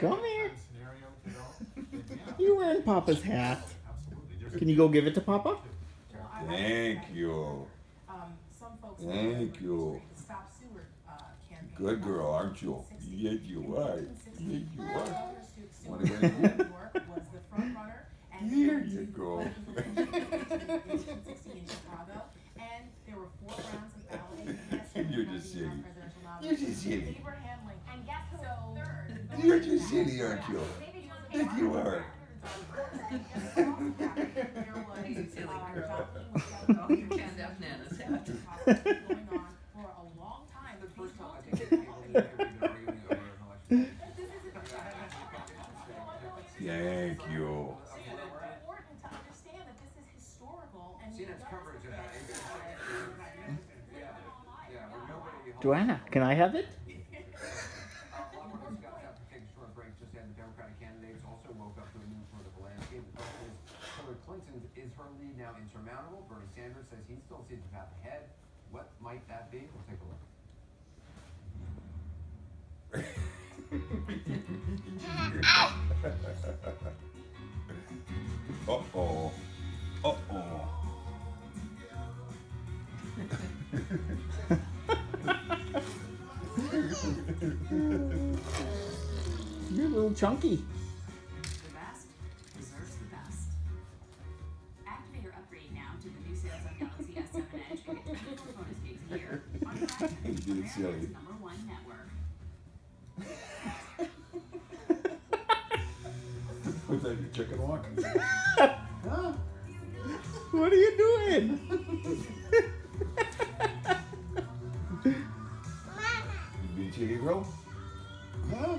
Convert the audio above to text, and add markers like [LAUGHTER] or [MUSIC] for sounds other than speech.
Come here. [LAUGHS] You're wearing Papa's hat. Can you go give it to Papa? Thank you. Um, some folks. Thank you. The Stop Seward, uh, campaign. Good girl, aren't you? Yes, you are. Yes, you are. Seward What in are you New gonna do? York [LAUGHS] was the front runner. and Here you go. [LAUGHS] 1860 in Chicago, and there were four rounds of balloting. Yes, You're just being silly. You're just silly. Abraham Lincoln. And guess who So- was third? You're just silly, aren't you? Yes, you are. Thank you. That that. Joanna, can I have it? A lot more of those guys have to take a short break just as the Democratic candidates also woke up to a new political landscape. The question is, Hillary Clinton, is her lead now insurmountable? Bernie Sanders says he still sees the path ahead. What might that be? We'll take a look. [LAUGHS] Uh-oh. Uh-oh. [LAUGHS] You're a little chunky. The best deserves the best. Activate your upgrade now to the new Samsung Galaxy S7 Edge and get 24 bonus gigs a year on Verizon, You did America's silly. number one network. What's that, your chicken walk? huh? What are you doing? You being chilly, bro? Huh?